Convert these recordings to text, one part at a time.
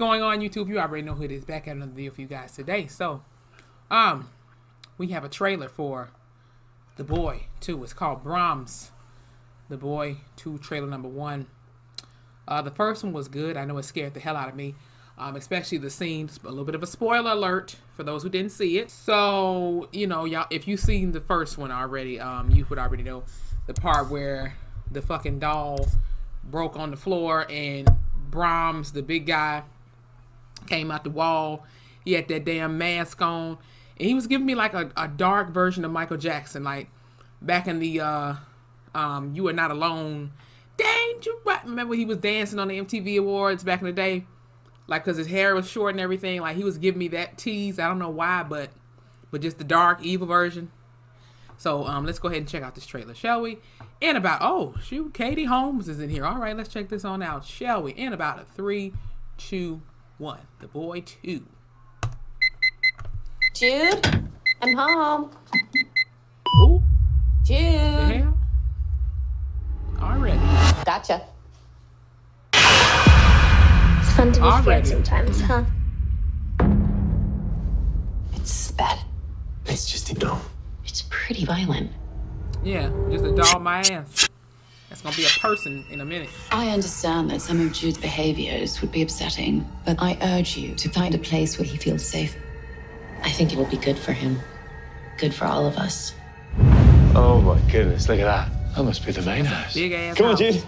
going on YouTube? You already know who it is. Back at another video for you guys today. So, um, we have a trailer for The Boy 2. It's called Brahms. The Boy 2 trailer number one. Uh, the first one was good. I know it scared the hell out of me. Um, especially the scenes. A little bit of a spoiler alert for those who didn't see it. So, you know, y'all, if you've seen the first one already, um, you would already know the part where the fucking doll broke on the floor and Brahms, the big guy, came out the wall. He had that damn mask on. And he was giving me like a, a dark version of Michael Jackson, like back in the uh um You Are Not Alone. Danger remember he was dancing on the MTV Awards back in the day? Like cause his hair was short and everything. Like he was giving me that tease. I don't know why, but but just the dark evil version. So um let's go ahead and check out this trailer, shall we? In about oh shoot, Katie Holmes is in here. All right, let's check this on out, shall we? In about a three, two, one. The boy two. Jude, I'm home. Ooh, Jude. the hell? Already. Gotcha. It's fun to be Already. scared sometimes, huh? It's bad. It's just a doll. It's pretty violent. Yeah, just a doll my ass. That's gonna be a person in a minute. I understand that some of Jude's behaviors would be upsetting, but I urge you to find a place where he feels safe. I think it'll be good for him. Good for all of us. Oh my goodness, look at that. That must be the main house. Big ass. Come on. Jude.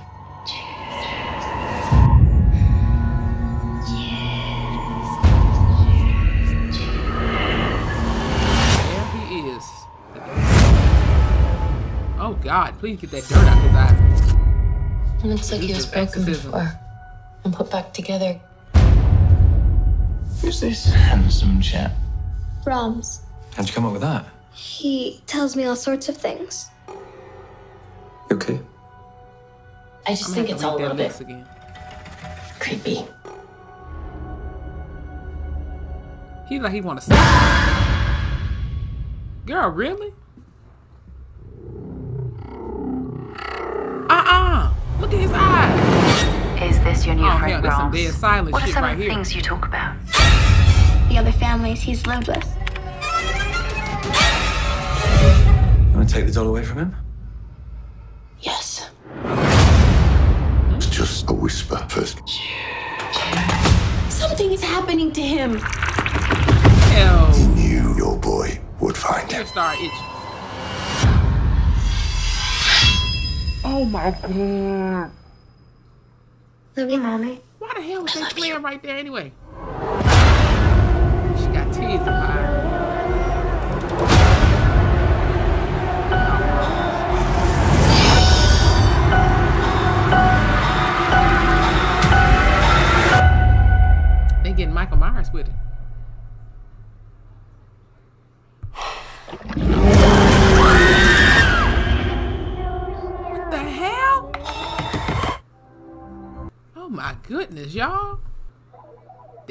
God! Please get that dirt out his eyes. It looks like he was broken exorcism. before and put back together. Who's this handsome chap? Brahms. How'd you come up with that? He tells me all sorts of things. You okay? I just I'm think it's all to a little bit again. creepy. He like he want to stop. Girl, really? Is your new Oh, friend, hell, that's dead silent What are some right of the here. things you talk about? The other families he's lived with. You want to take the doll away from him? Yes. It's just a whisper first. Something is happening to him. Hell, You, your boy, would find him. start itching. Oh my god. Love you, mommy. Why the hell was that clear right there anyway? She got tears in her eyes.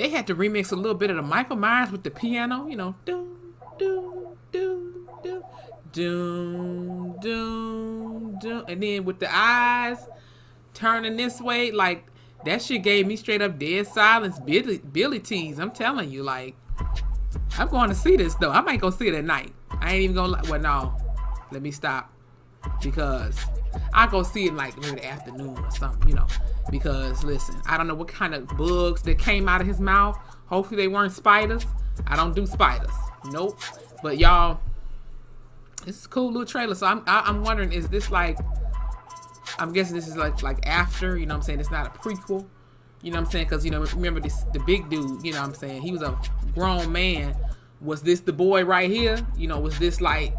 They had to remix a little bit of the Michael Myers with the piano, you know. Doom, doom, doom, doom, doom, doom, doom. And then with the eyes turning this way, like that shit gave me straight up dead silence Billy Billy. I'm telling you, like I'm going to see this though. I might go see it at night. I ain't even gonna well no. Let me stop because I go see it like maybe the afternoon or something, you know. Because listen, I don't know what kind of bugs that came out of his mouth. Hopefully they weren't spiders. I don't do spiders. Nope. But y'all, this is a cool little trailer. So I'm I, I'm wondering, is this like? I'm guessing this is like like after. You know what I'm saying? It's not a prequel. You know what I'm saying? Because you know, remember this the big dude. You know what I'm saying? He was a grown man. Was this the boy right here? You know, was this like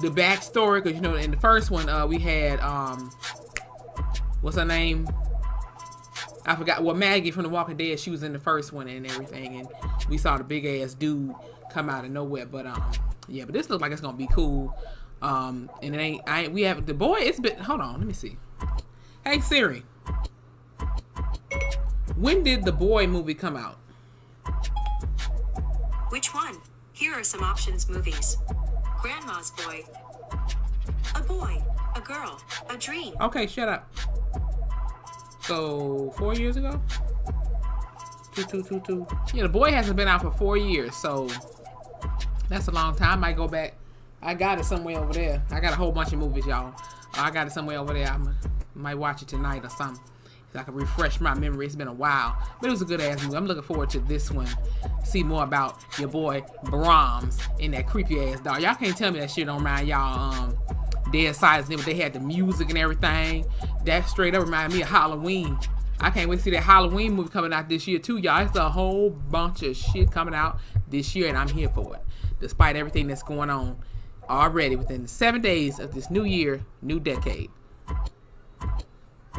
the backstory? Because you know, in the first one, uh, we had um, what's her name? I forgot. Well, Maggie from The Walking Dead. She was in the first one and everything, and we saw the big ass dude come out of nowhere. But um, yeah. But this looks like it's gonna be cool. Um, and it ain't. I ain't, we have the boy. It's been. Hold on. Let me see. Hey Siri. When did the boy movie come out? Which one? Here are some options movies. Grandma's Boy. A boy. A girl. A dream. Okay, shut up. So four years ago. Two, two, two, two. Yeah, the boy hasn't been out for four years, so that's a long time. I might go back. I got it somewhere over there. I got a whole bunch of movies, y'all. I got it somewhere over there. I might watch it tonight or something. So I can refresh my memory. It's been a while, but it was a good ass movie. I'm looking forward to this one. See more about your boy Brahms and that creepy ass dog. Y'all can't tell me that shit don't remind y'all um Dead Silence. They had the music and everything. That straight up reminded me of Halloween. I can't wait to see that Halloween movie coming out this year too, y'all. It's a whole bunch of shit coming out this year, and I'm here for it. Despite everything that's going on already within seven days of this new year, new decade.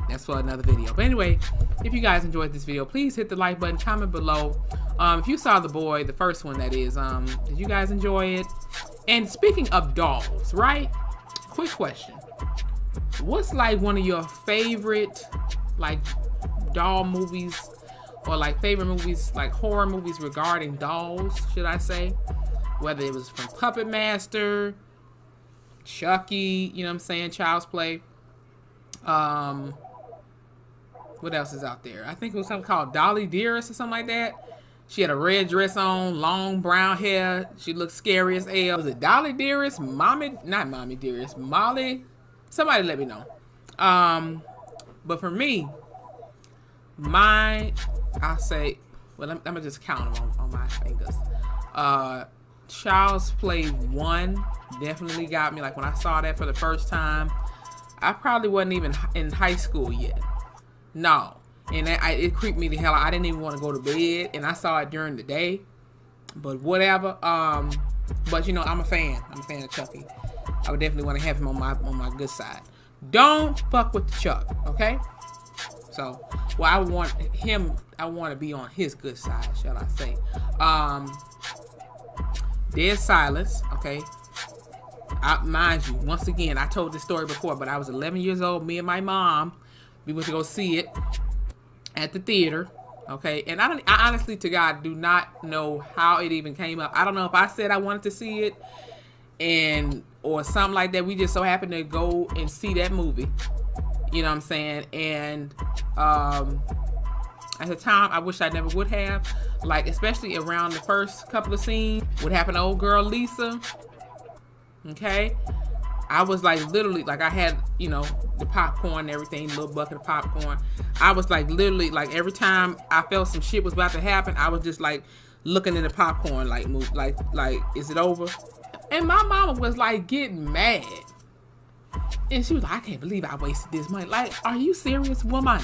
That's for another video. But anyway, if you guys enjoyed this video, please hit the like button, comment below. Um, if you saw The Boy, the first one that is, um, did you guys enjoy it? And speaking of dolls, right? Quick question. What's like one of your favorite like doll movies or like favorite movies, like horror movies regarding dolls, should I say? Whether it was from Puppet Master, Chucky, you know what I'm saying, Child's Play. Um, what else is out there? I think it was something called Dolly Dearest or something like that. She had a red dress on, long brown hair. She looked scary as hell. Was it Dolly Dearest? Mommy, not Mommy Dearest. Molly? Somebody let me know. Um, but for me, my, I say, well, I'm gonna just count them on, on my fingers. Uh, Child's Play 1 definitely got me. Like when I saw that for the first time, I probably wasn't even in high school yet. No. And I, it creeped me the hell. I didn't even want to go to bed. And I saw it during the day. But whatever. Um, but you know, I'm a fan. I'm a fan of Chucky. I would definitely want to have him on my on my good side. Don't fuck with the Chuck, okay? So, well, I want him. I want to be on his good side, shall I say? Um, Dead Silence, okay. I, mind you, once again, I told this story before, but I was 11 years old. Me and my mom, we went to go see it at the theater. Okay, and I don't. I honestly, to God, do not know how it even came up. I don't know if I said I wanted to see it, and or something like that. We just so happened to go and see that movie. You know what I'm saying? And um, at the time, I wish I never would have. Like, especially around the first couple of scenes, what happened to old girl Lisa. Okay, I was like literally like I had you know the popcorn and everything, little bucket of popcorn. I was like literally like every time I felt some shit was about to happen, I was just like looking in the popcorn like move like like is it over? And my mama was like getting mad. And she was like, I can't believe I wasted this money. Like, are you serious, woman?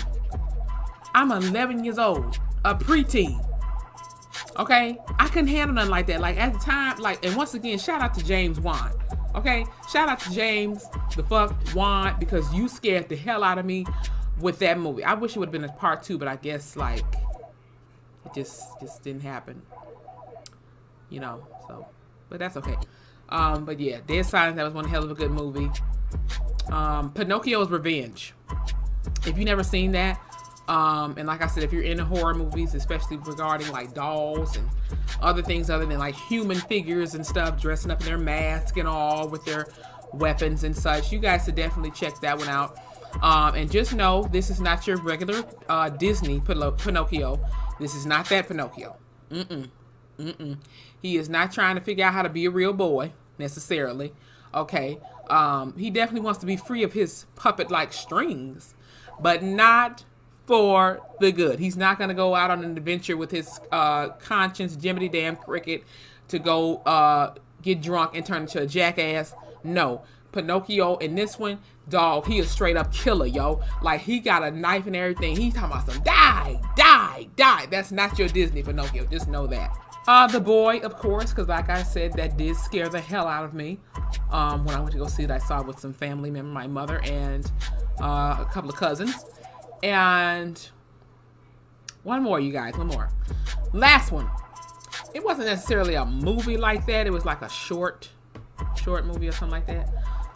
I'm 11 years old, a preteen. Okay, I couldn't handle nothing like that. Like at the time, like, and once again, shout out to James Wan. Okay, shout out to James the fuck Wan because you scared the hell out of me with that movie. I wish it would have been a part two, but I guess like it just just didn't happen. You know, so but that's okay. Um, but yeah, Dead Silence, that was one hell of a good movie. Um, Pinocchio's Revenge. If you never seen that, um, and like I said, if you're into horror movies, especially regarding like dolls and other things other than like human figures and stuff, dressing up in their mask and all with their weapons and such, you guys should definitely check that one out. Um, and just know this is not your regular uh, Disney Pinocchio. This is not that Pinocchio. Mm-mm. Mm-mm. He is not trying to figure out how to be a real boy necessarily. Okay. Um, he definitely wants to be free of his puppet-like strings, but not for the good. He's not going to go out on an adventure with his uh, conscience, Jiminy Damn Cricket, to go uh, get drunk and turn into a jackass. No. Pinocchio in this one, dog, he is straight up killer, yo. Like, he got a knife and everything. He's talking about some die, die, die. That's not your Disney Pinocchio. Just know that. Uh, the boy, of course, because like I said, that did scare the hell out of me. Um, when I went to go see it, I saw it with some family member, my mother and uh, a couple of cousins. And one more, you guys, one more. Last one. It wasn't necessarily a movie like that. It was like a short, short movie or something like that.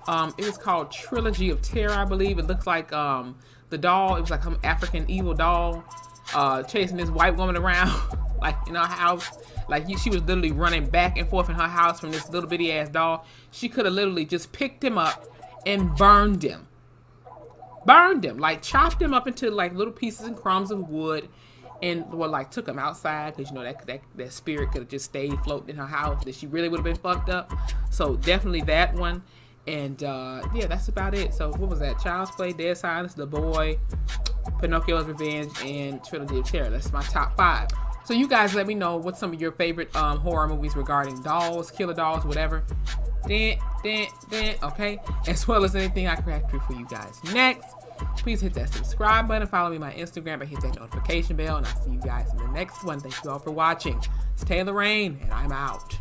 Um, it was called Trilogy of Terror, I believe. It looks like um, the doll. It was like some African evil doll uh, chasing this white woman around, like in her house. Like she was literally running back and forth in her house from this little bitty ass doll. She could have literally just picked him up and burned him burned them, like chopped them up into like little pieces and crumbs of wood and well, like took them outside because you know that, that that spirit could have just stayed floating in her house. That she really would have been fucked up. So definitely that one. And uh, yeah, that's about it. So what was that? Child's Play, Dead Silence, The Boy, Pinocchio's Revenge, and Trilogy of Terror. That's my top five. So you guys let me know what some of your favorite um, horror movies regarding dolls, killer dolls, whatever. Then, then, then, okay? As well as anything I do for you guys. Next, please hit that subscribe button. Follow me on my Instagram and hit that notification bell. And I'll see you guys in the next one. Thank you all for watching. It's Taylor Rain, and I'm out.